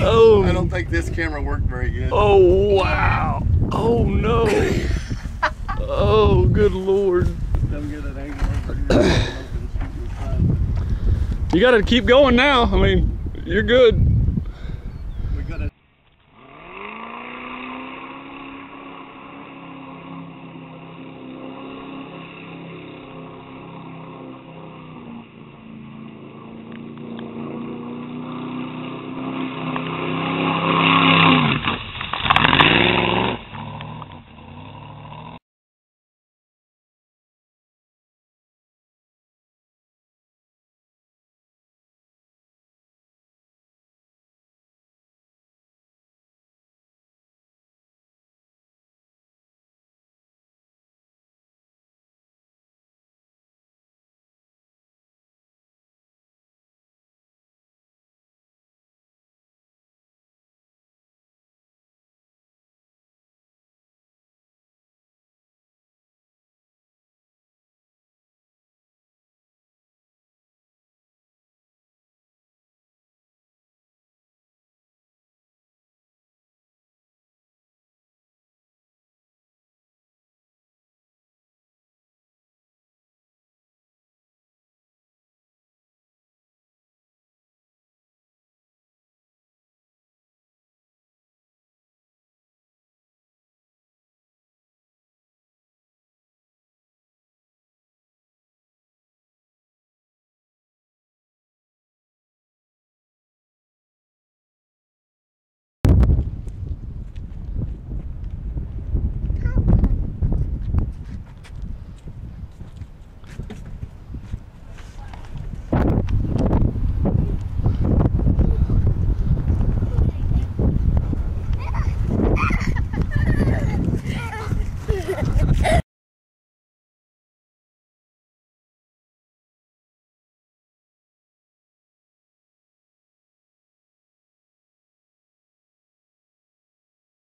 Oh. I don't think this camera worked very good. Oh, wow. Oh, no. oh, good Lord. you got to keep going now. I mean, you're good.